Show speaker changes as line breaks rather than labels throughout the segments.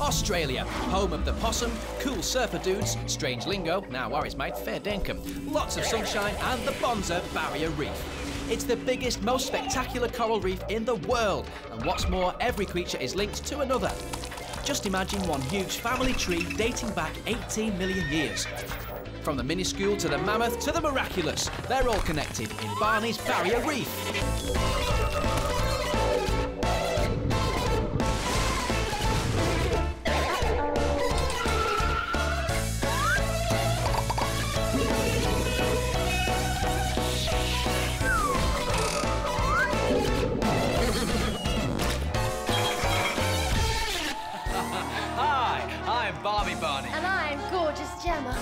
Australia, home of the possum, cool surfer dudes, strange lingo, now worries mate, fair dinkum, lots of sunshine, and the Bonza Barrier Reef. It's the biggest, most spectacular coral reef in the world, and what's more, every creature is linked to another. Just imagine one huge family tree dating back 18 million years. From the minuscule to the mammoth to the miraculous, they're all connected in Barney's Barrier Reef.
Gemma.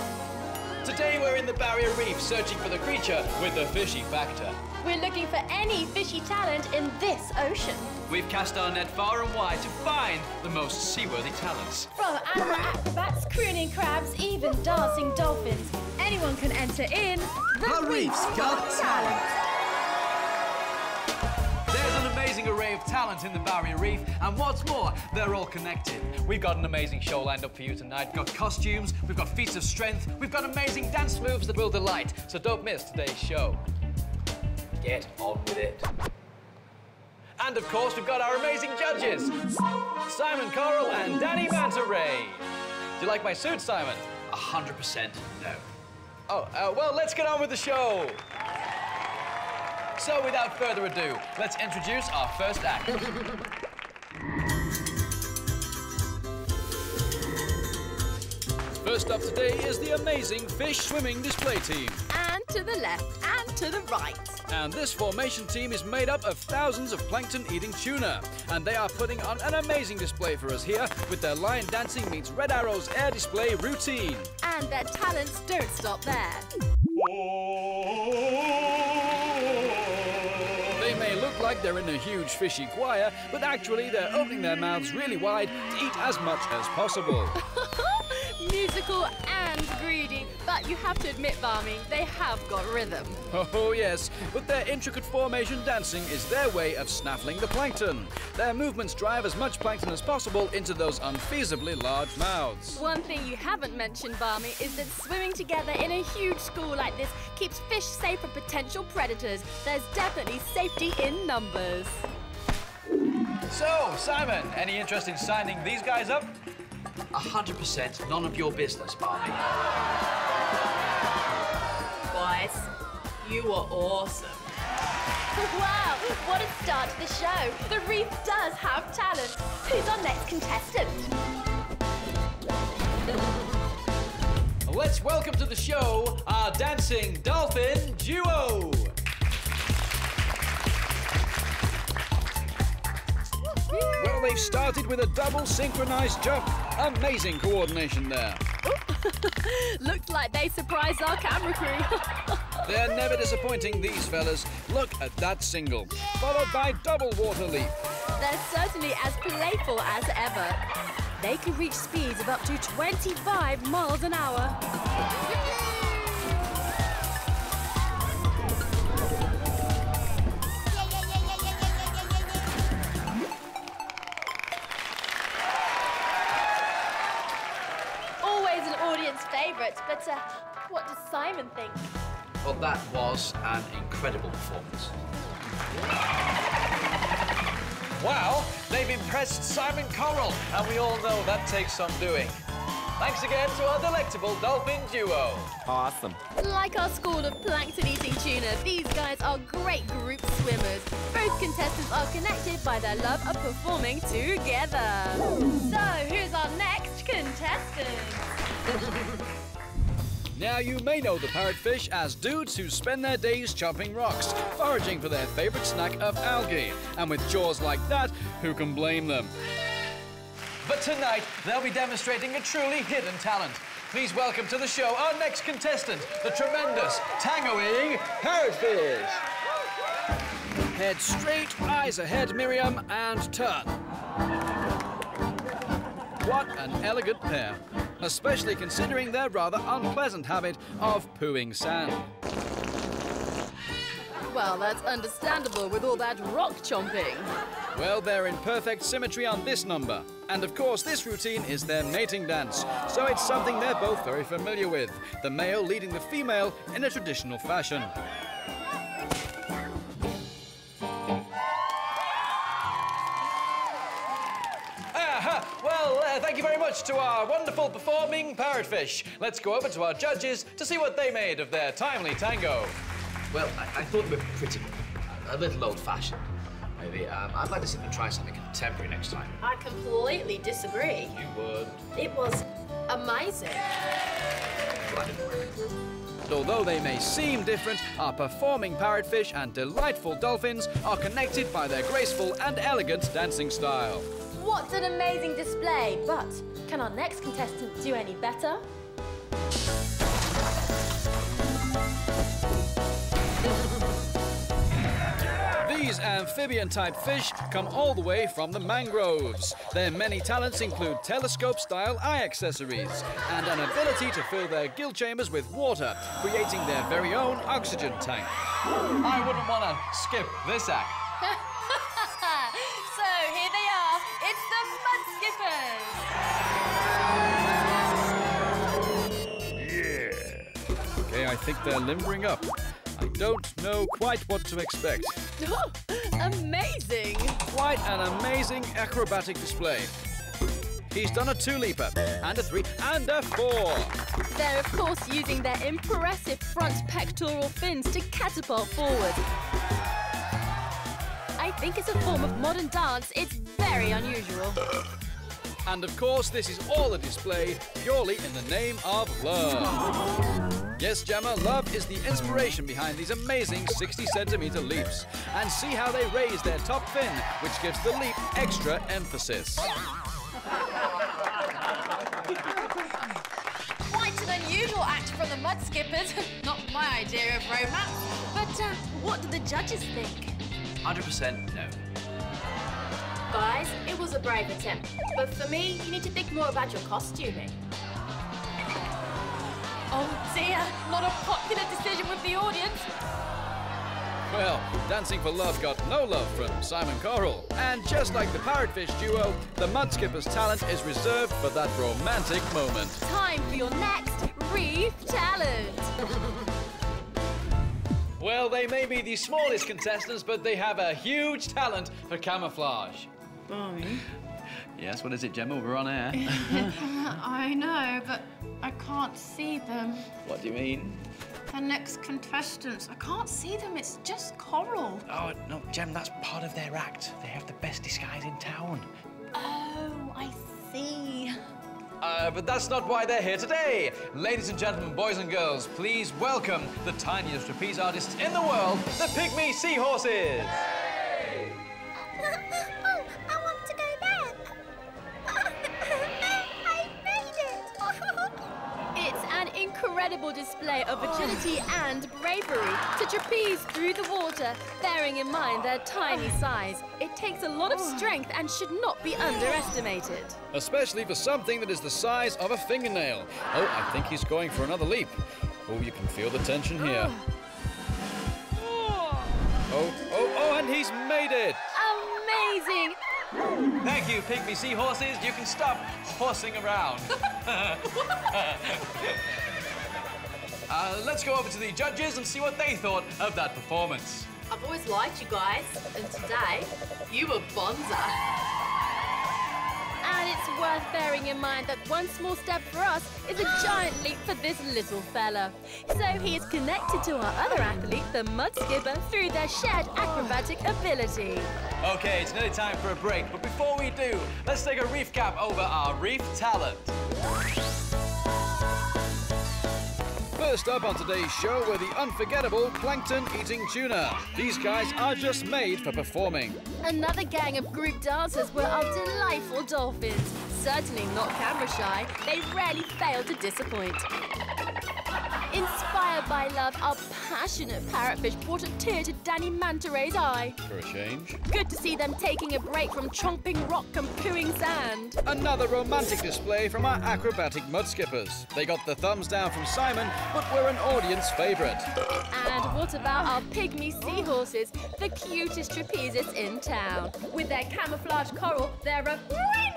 Today we're in the Barrier Reef searching for the creature with the fishy factor.
We're looking for any fishy talent in this ocean.
We've cast our net far and wide to find the most seaworthy talents.
From animal acrobats, crooning crabs, even dancing dolphins. Anyone can enter in
The Reef's Got Talent.
Amazing array of talent in the Barrier Reef, and what's more, they're all connected. We've got an amazing show lined up for you tonight. We've got costumes, we've got feats of strength, we've got amazing dance moves that will delight. So don't miss today's show. Get on with it. And of course, we've got our amazing judges Simon Coral and Danni Mantaray. Do you like my suit, Simon? A hundred percent no. Oh, uh, well, let's get on with the show. So, without further ado, let's introduce our first act. First up today is the amazing fish swimming display team.
And to the left and to the right.
And this formation team is made up of thousands of plankton eating tuna. And they are putting on an amazing display for us here with their lion dancing meets Red Arrow's air display routine.
And their talents don't stop there.
They're in a huge fishy choir, but actually they're opening their mouths really wide to eat as much as possible.
Musical. But you have to admit, Barmy, they have got rhythm.
Oh, yes, but their intricate formation dancing is their way of snaffling the plankton. Their movements drive as much plankton as possible into those unfeasibly large mouths.
One thing you haven't mentioned, Barmy, is that swimming together in a huge school like this keeps fish safe from potential predators. There's definitely safety in numbers.
So, Simon, any interest in signing these guys up? A hundred percent none of your business, Barney.
Boys, you were awesome.
Wow, what a start to the show. The reef does have talent. Who's our next contestant?
Let's welcome to the show our dancing dolphin duo. Well, they've started with a double synchronized jump. Amazing coordination there.
Looks like they surprised our camera crew.
They're never disappointing, these fellas. Look at that single, followed by double water leap.
They're certainly as playful as ever. They can reach speeds of up to 25 miles an hour.
Favourite, what does Simon think?
Well, that was an incredible performance. Wow, they've impressed Simon Coral, and we all know that takes some doing. Thanks again to our delectable dolphin duo.
Awesome.
Like our school of plankton-eating tuna, these guys are great group swimmers. Both contestants are connected by their love of performing together.
So, who's our next contestant?
Now, you may know the parrotfish as dudes who spend their days chopping rocks, foraging for their favorite snack of algae. And with jaws like that, who can blame them? But tonight, they'll be demonstrating a truly hidden talent. Please welcome to the show our next contestant, the tremendous tangoing parrotfish. Head straight, eyes ahead, Miriam, and turn. What an elegant pair, especially considering their rather unpleasant habit of pooing sand.
Well, that's understandable with all that rock chomping.
Well, they're in perfect symmetry on this number. And of course, this routine is their mating dance, so it's something they're both very familiar with. The male leading the female in a traditional fashion. Thank you very much to our wonderful performing parrotfish. Let's go over to our judges to see what they made of their timely tango.
Well, I, I thought they were pretty good. A little old-fashioned, maybe. Um, I'd like to see them try something contemporary next time.
I completely disagree.
You would.
It was amazing.
Well, I didn't work.
Although they may seem different, our performing parrotfish and delightful dolphins are connected by their graceful and elegant dancing style.
What an amazing display! But can our next contestant do any better?
These amphibian-type fish come all the way from the mangroves. Their many talents include telescope-style eye accessories and an ability to fill their gill chambers with water, creating their very own oxygen tank. I wouldn't want to skip this act. think they're limbering up. I don't know quite what to expect.
Amazing!
Quite an amazing acrobatic display. He's done a two-leaper, and a three, and a four.
They're, of course, using their impressive front pectoral fins to catapult forward. I think it's a form of modern dance. It's very unusual.
And of course, this is all a display purely in the name of love. Yes, Gemma, love is the inspiration behind these amazing 60 centimeter leaps. And see how they raise their top fin, which gives the leap extra emphasis.
Quite an unusual act from the Mud Skippers.
Not my idea of romance.
But uh, what do the judges think?
100% no.
Guys, it was a brave attempt. But for me, you need to think more about your costuming. Oh dear, not a popular decision with the audience.
Well, Dancing for Love got no love from Simon Coral. And just like the Parrotfish duo, the Mudskippers' talent is reserved for that romantic moment.
Time for your next Reef Talent.
Well, they may be the smallest contestants, but they have a huge talent for camouflage.
Barney?
Yes, what is it, Gemma? We're on air.
I know, but I can't see them.
what do you mean?
The next contestants. I can't see them. It's just coral.
Oh, no, Gem, that's part of their act. They have the best disguise in town.
Oh, I see.
Uh, but that's not why they're here today. Ladies and gentlemen, boys and girls, please welcome the tiniest trapeze artists in the world, the Pygmy Seahorses.
Incredible display of agility and bravery to trapeze through the water, bearing in mind their tiny size. It takes a lot of strength and should not be underestimated.
Especially for something that is the size of a fingernail. Oh, I think he's going for another leap. Oh, you can feel the tension here. Oh, oh, oh, oh and he's made it.
Amazing!
Thank you, Pygmy Seahorses. You can stop horsing around. uh, let's go over to the judges and see what they thought of that performance.
I've always liked you guys, and today, you were bonza.
And it's worth bearing in mind that one small step for us is a giant leap for this little fella. So he is connected to our other athlete, the mud skipper, through their shared acrobatic ability.
Okay, it's nearly time for a break, but before we do, let's take a reef cap over our reef talent. First up on today's show were the unforgettable plankton-eating tuna. These guys are just made for performing.
Another gang of group dancers were our delightful dolphins. Certainly not camera shy, they rarely fail to disappoint. Inspired by love, our passionate parrotfish brought a tear to Danni Mantaray's eye.
For a change.
Good to see them taking a break from chomping rock and pooing sand.
Another romantic display from our acrobatic mud skippers. They got the thumbs down from Simon, but were an audience favourite.
And what about our pygmy seahorses, the cutest trapezists in town? With their camouflage coral, they're a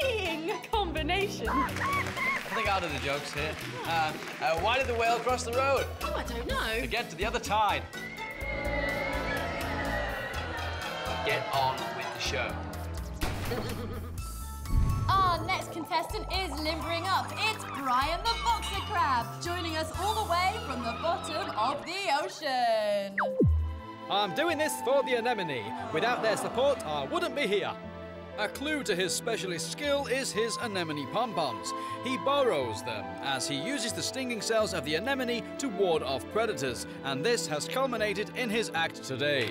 winning combination.
I think out of the jokes here. Uh, uh, why did the whale cross the road?
Oh, I don't know.
To get to the other tide.
Get on with the show.
Our next contestant is limbering up. It's Brian the Boxer Crab, joining us all the way from the bottom of the ocean.
I'm doing this for the anemone. Without their support, I wouldn't be here. A clue to his specialist skill is his anemone pom-poms. He borrows them as he uses the stinging cells of the anemone to ward off predators, and this has culminated in his act today.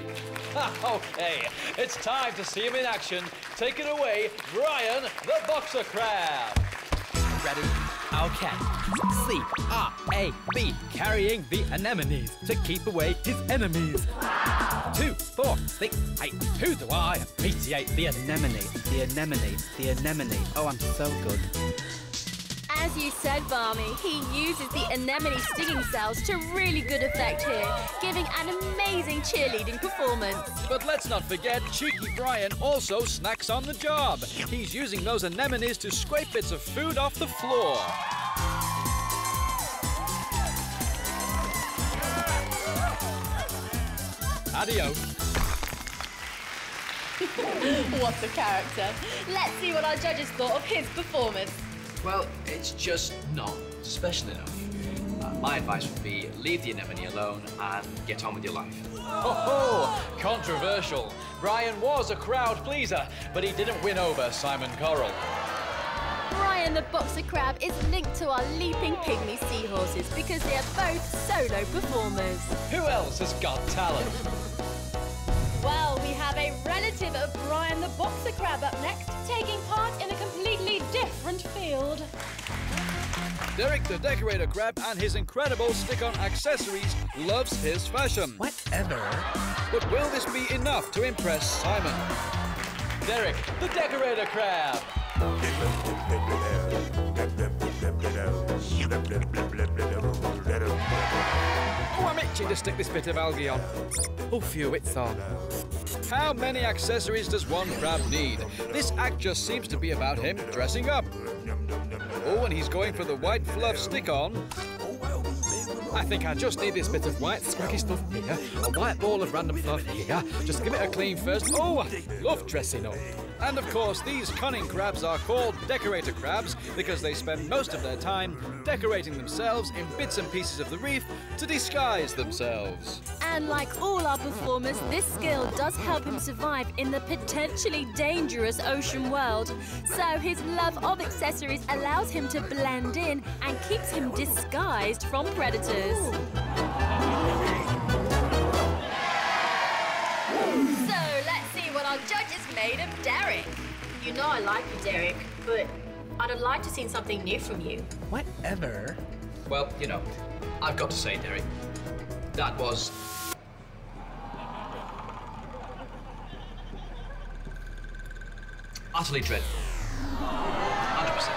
okay, it's time to see him in action. Take it away, Brian the Boxer Crab.
Ready? Okay. C R A B, carrying the anemones to keep away his enemies. Two, four, six, eight. Who do I appreciate the anemone? The anemone, the anemone. Oh, I'm so good.
As you said, Barmy, he uses the anemone stinging cells to really good effect here, giving an amazing cheerleading performance.
But let's not forget, Cheeky Brian also snacks on the job. He's using those anemones to scrape bits of food off the floor. Adios.
What a character. Let's see what our judges thought of his performance.
Well, it's just not special enough. Uh, my advice would be leave the anemone alone and get on with your life.
Oh, controversial. Brian was a crowd pleaser, but he didn't win over Simon Coral.
Brian the Boxer Crab is linked to our leaping pygmy seahorses because they are both solo performers.
Who else has got talent?
Well, we have a relative of Brian the Boxer Crab up next, taking part in a completely different field.
Derek the Decorator Crab and his incredible stick-on accessories loves his fashion.
Whatever.
But will this be enough to impress Simon?
Derek, the Decorator Crab.
Itching to stick this bit of algae on. Oh, phew, it's on. How many accessories does one crab need? This act just seems to be about him dressing up. Oh, and he's going for the white fluff stick-on. I think I just need this bit of white scraggy stuff here, a white ball of random fluff here. Just give it a clean first. Oh, I love dressing up. And of course, these cunning crabs are called decorator crabs because they spend most of their time decorating themselves in bits and pieces of the reef to disguise themselves.
And like all our performers, this skill does help him survive in the potentially dangerous ocean world. So his love of accessories allows him to blend in and keeps him disguised from predators.
So let's see what our judges made of Derek.
You know I like you, Derek, but I'd have liked to seen something new from you.
Whatever.
Well, you know, I've got to say, Derek, that was utterly dreadful. 100%.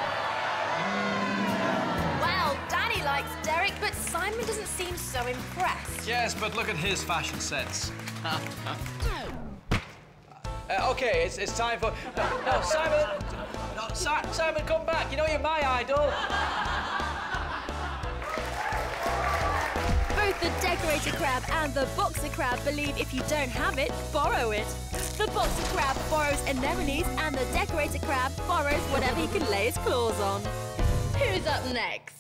Well, Danni likes Derek, but Simon doesn't seem so impressed.
Yes, but look at his fashion sense. Uh, okay, it's, it's time for. No, no, Simon! Si- Simon, come back. You know you're my idol.
Both the decorator crab and the boxer crab believe if you don't have it, borrow it. The boxer crab borrows anemones and the decorator crab borrows whatever he can lay his claws on.
Who's up next?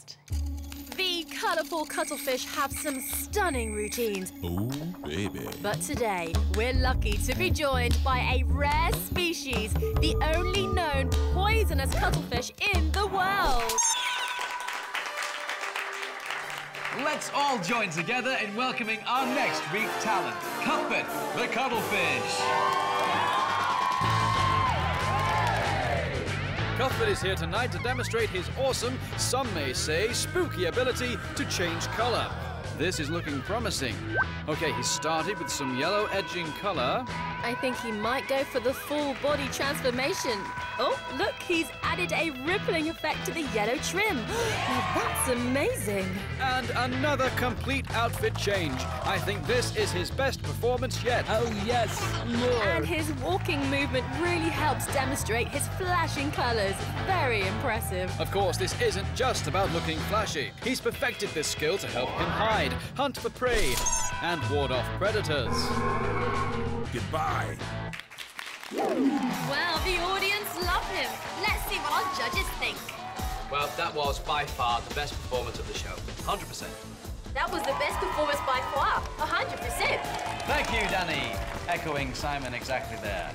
The colourful cuttlefish have some stunning routines.
Oh, baby.
But today, we're lucky to be joined by a rare species, the only known poisonous cuttlefish in the world.
Let's all join together in welcoming our next reef talent, Cuthbert the Cuttlefish.
Cuthbert is here tonight to demonstrate his awesome, some may say spooky ability to change colour. This is looking promising. Okay, he started with some yellow edging color.
I think he might go for the full body transformation. Oh, look, he's added a rippling effect to the yellow trim. now that's amazing.
And another complete outfit change. I think this is his best performance yet.
Oh, yes, more.
And his walking movement really helps demonstrate his flashing colours. Very impressive.
Of course, this isn't just about looking flashy. He's perfected this skill to help him hide, hunt for prey, and ward off predators.
Goodbye.
Well, the audience love him. Let's see what our judges think.
Well, that was by far the best performance of the show. 100%.
That was the best performance by far. 100%.
Thank you, Danni. Echoing Simon exactly there.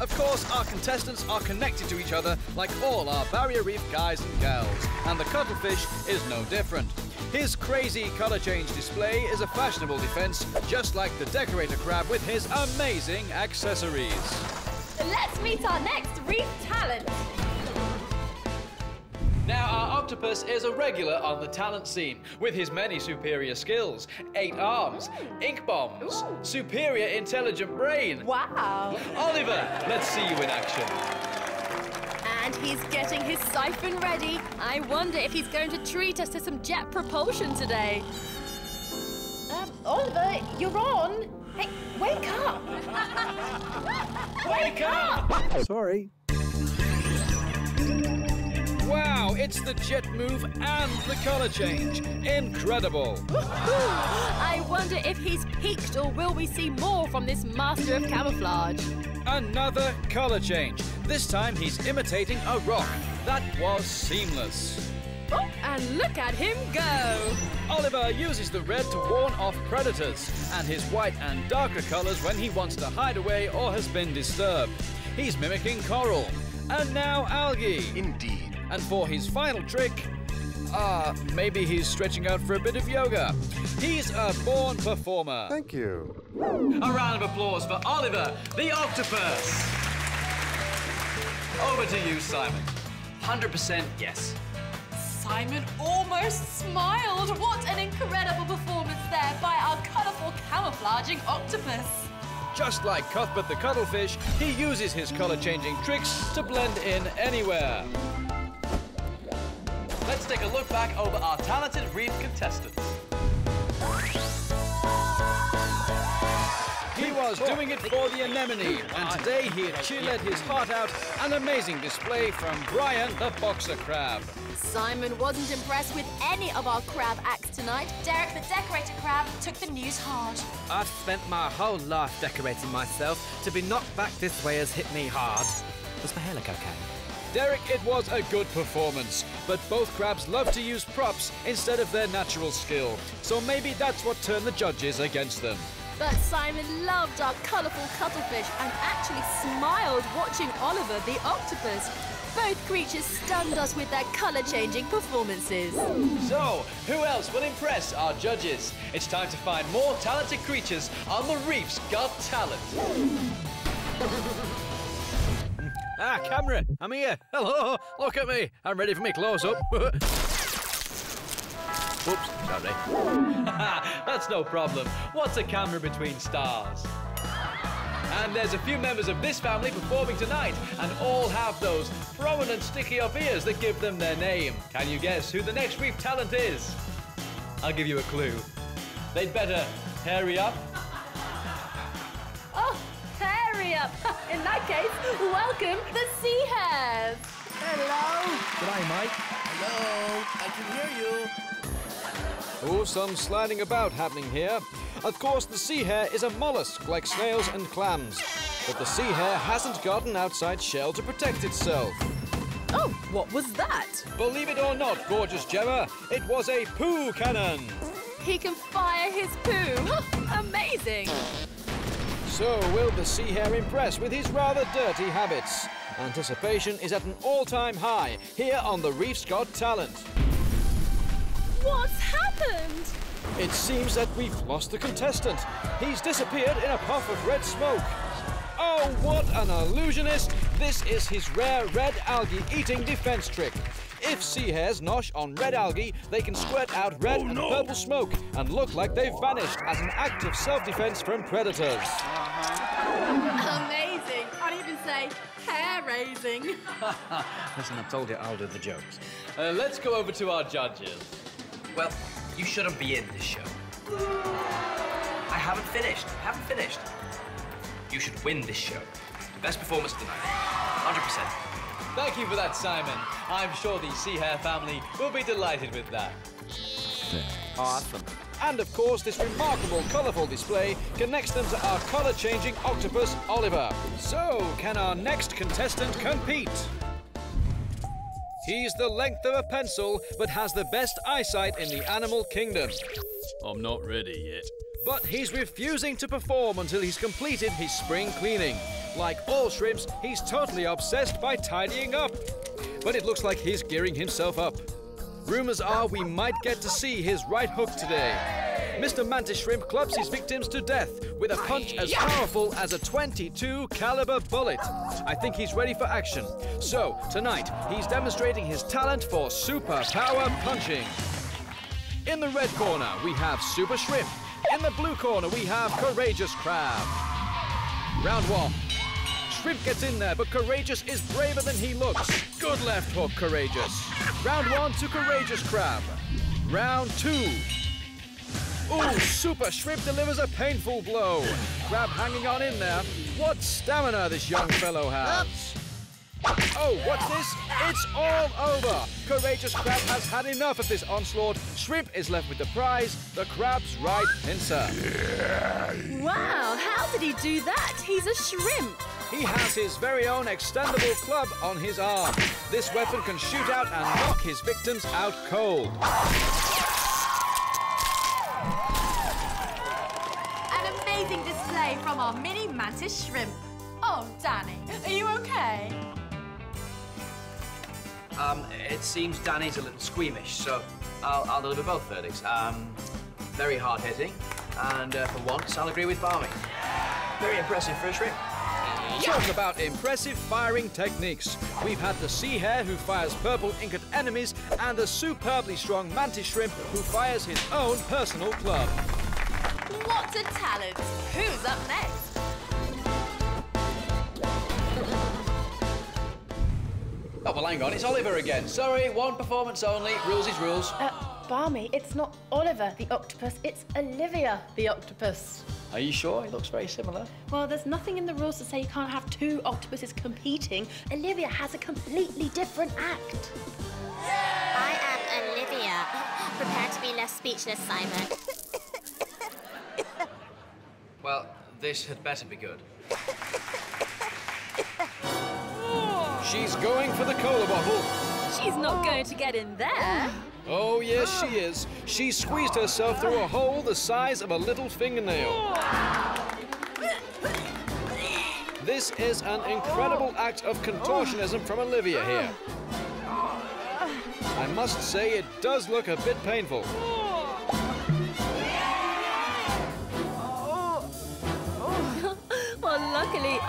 Of course, our contestants are connected to each other like all our Barrier Reef guys and gals, and the cuttlefish is no different. His crazy color change display is a fashionable defense, just like the decorator crab with his amazing accessories.
Let's meet our next reef talent.
Now, our octopus is a regular on the talent scene with his many superior skills eight arms, ink bombs, superior intelligent brain.
Wow.
Oliver, let's see you in action.
And he's getting his siphon ready. I wonder if he's going to treat us to some jet propulsion today.
Um, Oliver, you're on. Hey, wake up.
Wake up!
Sorry.
Wow, it's the jet move and the color change. Incredible.
I wonder if he's peaked or will we see more from this master of camouflage?
Another color change. This time he's imitating a rock. That was seamless.
Oh, and look at him go!
Oliver uses the red to warn off predators, and his white and darker colors when he wants to hide away or has been disturbed. He's mimicking coral, and now algae.
Indeed.
And for his final trick, ah, maybe he's stretching out for a bit of yoga. He's a born performer.
Thank you.
A round of applause for Oliver, the octopus. Over to you, Simon.
100% yes.
Simon almost smiled. What an incredible performance there by our colourful camouflaging octopus.
Just like Cuthbert the cuttlefish, he uses his color changing tricks to blend in anywhere.
Let's take a look back over our talented reef contestants.
He was doing it for the anemone, and ah, today he had cheerled his heart out an amazing display from Brian the boxer crab.
Simon wasn't impressed with any of our crab acts tonight.
Derek the decorator crab took the news hard.
I've spent my whole life decorating myself. To be knocked back this way has hit me hard. Does my hair look okay?
Derek, it was a good performance, but both crabs love to use props instead of their natural skill, so maybe that's what turned the judges against them.
But Simon loved our colourful cuttlefish and actually smiled watching Oliver the octopus. Both creatures stunned us with their colour-changing performances.
So, who else will impress our judges? It's time to find more talented creatures on the Reef's Got Talent.
Ah, camera, I'm here. Hello, look at me. I'm ready for me close up. Oops, sorry.
That's no problem. What's a camera between stars? And there's a few members of this family performing tonight, and all have those prominent sticky up ears that give them their name. Can you guess who the next reef talent is? I'll give you a clue. They'd better hurry up.
Oh, hurry up! In that case, welcome the sea hares.
G'day, mate.
Hello. I can hear you.
Oh, some sliding about happening here. Of course, the sea hare is a mollusk like snails and clams. But the sea hare hasn't got an outside shell to protect itself.
Oh, what was that?
Believe it or not, gorgeous Gemma, it was a poo cannon.
He can fire his poo. Amazing.
So, will the sea hare impress with his rather dirty habits? Anticipation is at an all-time high here on the Reef's Got Talent.
What's happened?
It seems that we've lost the contestant. He's disappeared in a puff of red smoke. Oh, what an illusionist! This is his rare red algae eating defense trick. If sea hares nosh on red algae, they can squirt out red and purple smoke and look like they've vanished as an act of self-defense from predators.
Amazing. I'd even say hair raising.
Listen, I told you I'll do the jokes. Uh, let's go over to our judges.
Well, you shouldn't be in this show. I haven't finished. I haven't finished. You should win this show. The best performance of the night. 100%.
Thank you for that, Simon. I'm sure the Sea Hare family will be delighted with that.
Awesome.
And of course, this remarkable, colourful display connects them to our colour-changing octopus, Oliver. So, can our next contestant compete? He's the length of a pencil, but has the best eyesight in the animal kingdom.
I'm not ready yet.
But he's refusing to perform until he's completed his spring cleaning. Like all shrimps, he's totally obsessed by tidying up. But it looks like he's gearing himself up. Rumors are we might get to see his right hook today. Mr. Mantis Shrimp clubs his victims to death with a punch as powerful as a 22 caliber bullet. I think he's ready for action. So, tonight, he's demonstrating his talent for super power punching. In the red corner, we have Super Shrimp. In the blue corner, we have Courageous Crab. Round one. Shrimp gets in there, but Courageous is braver than he looks. Good left hook, Courageous. Round one to Courageous Crab. Round two. Ooh, Super Shrimp delivers a painful blow. Crab hanging on in there. What stamina this young fellow has. Oh, what's this? It's all over. Courageous Crab has had enough of this onslaught. Shrimp is left with the prize, the crab's right pincer.
Wow, how did he do that? He's a shrimp.
He has his very own extendable club on his arm. This weapon can shoot out and knock his victims out cold.
An amazing from our mini mantis shrimp. Oh, Danni, are you okay?
Um, it seems Danni's a little squeamish, so I'll, I'll deliver both verdicts. Um, very hard hitting, and uh, for once, I'll agree with Barmy. Very impressive for a shrimp.
Talk about impressive firing techniques. We've had the sea hare who fires purple ink at enemies, and the superbly strong mantis shrimp who fires his own personal club.
What a talent. Who's up next?
Oh, well, hang on, it's Oliver again. Sorry, one performance only. Rules is rules.
Uh, Barmy, it's not Oliver the octopus, it's Olivia the octopus.
Are you sure? It looks very similar.
Well, there's nothing in the rules to say you can't have two octopuses competing. Olivia has a completely different act.
I am Olivia. Prepare to be left speechless, Simon.
Well, this had better be good.
She's going for the cola bottle.
She's not going to get in there.
Oh, yes, she is. She squeezed herself through a hole the size of a little fingernail. This is an incredible act of contortionism from Olivia here. I must say, it does look a bit painful.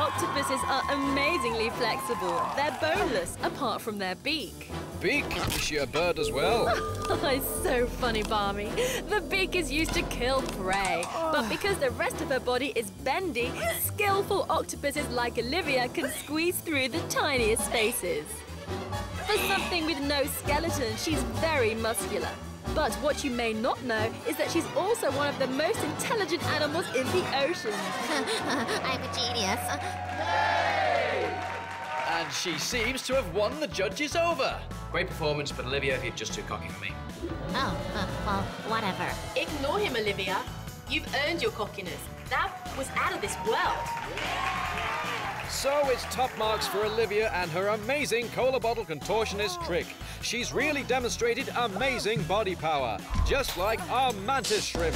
Octopuses are amazingly flexible. They're boneless, apart from their beak.
Beak, is she a bird as well?
it's so funny, Barmy. The beak is used to kill prey, but because the rest of her body is bendy, skillful octopuses like Olivia can squeeze through the tiniest spaces. For something with no skeleton, she's very muscular. But what you may not know is that she's also one of the most intelligent animals in the ocean.
I'm a genius.
And she seems to have won the judges over.
Great performance, but Olivia, you're just too cocky for me.
Oh, uh, well, whatever.
Ignore him, Olivia. You've earned your cockiness. That was out of this world.
So it's top marks for Olivia and her amazing cola bottle contortionist trick. She's really demonstrated amazing body power, just like our mantis shrimp.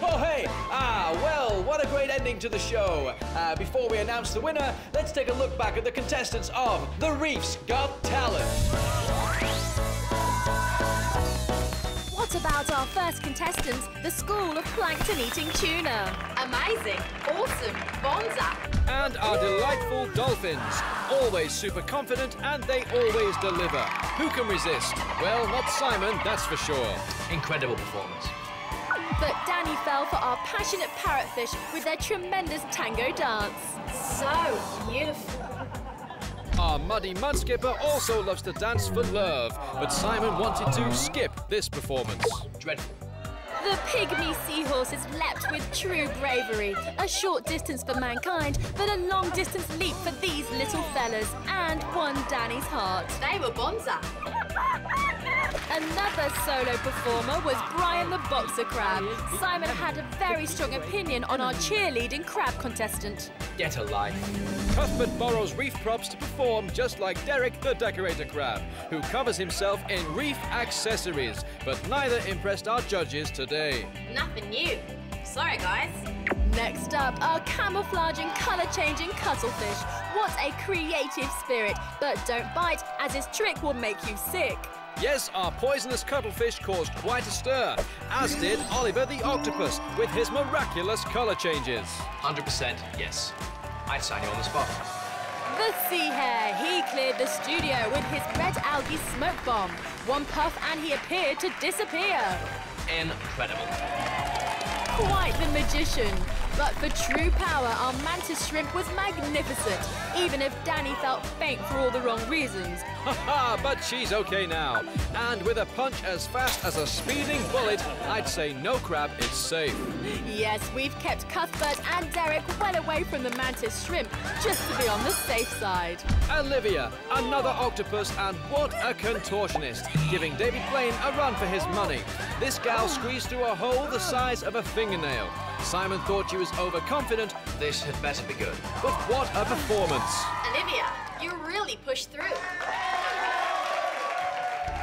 Oh, hey! Ah, well, what a great ending to the show. Uh, before we announce the winner, let's take a look back at the contestants of The Reef's Got Talent.
What about our first contestants, the School of Plankton Eating Tuna?
Amazing, awesome, bonza.
And our delightful dolphins. Always super confident and they always deliver. Who can resist? Well, not Simon, that's for sure.
Incredible performance.
But Danni fell for our passionate parrotfish with their tremendous tango dance.
So beautiful.
Our muddy mudskipper also loves to dance for love, but Simon wanted to skip this performance.
Dreadful.
The pygmy seahorses leapt with true bravery. A short distance for mankind, but a long distance leap for these little fellas, and won Danni's heart.
They were bonza.
Another solo performer was Brian the Boxer Crab. Simon had a very strong opinion on our cheerleading crab contestant.
Get a life.
Cuthbert borrows reef props to perform just like Derek the decorator crab, who covers himself in reef accessories, but neither impressed our judges today.
Nothing new. Sorry, guys.
Next up, our camouflaging, colour-changing cuttlefish. What a creative spirit, but don't bite, as his trick will make you sick.
Yes, our poisonous cuttlefish caused quite a stir, as did Oliver the octopus with his miraculous colour changes.
100% yes. I'd sign you on the spot.
The sea hare, he cleared the studio with his red algae smoke bomb. One puff and he appeared to disappear.
Incredible.
Quite the magician. But for true power, our mantis shrimp was magnificent, even if Danni felt faint for all the wrong reasons.
Haha, but she's okay now. And with a punch as fast as a speeding bullet, I'd say no crab is safe.
Yes, we've kept Cuthbert and Derek well away from the mantis shrimp, just to be on the safe side.
Olivia, another octopus, and what a contortionist, giving David Blaine a run for his money. This gal squeezed through a hole the size of a fingernail. Simon thought she was overconfident,
This had better be good.
but what a performance!
Olivia, you really pushed through.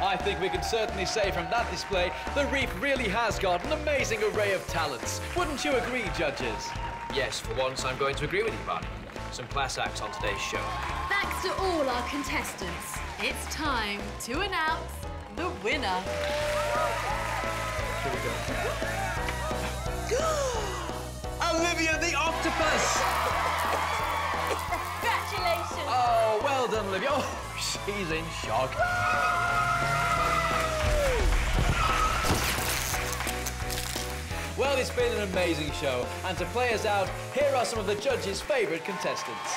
I think we can certainly say from that display, the reef really has got an amazing array of talents. Wouldn't you agree, judges?
Yes, for once I'm going to agree with you, Barney. Some class acts on today's show.
Thanks to all our contestants. It's time to announce the winner.
Olivia the octopus!
Congratulations!
Oh, well done, Olivia. Oh, she's in shock. Well, it's been an amazing show, and to play us out, here are some of the judges' favourite contestants.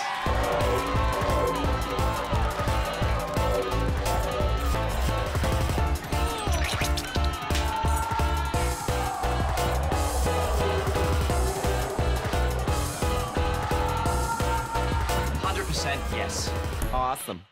Awesome.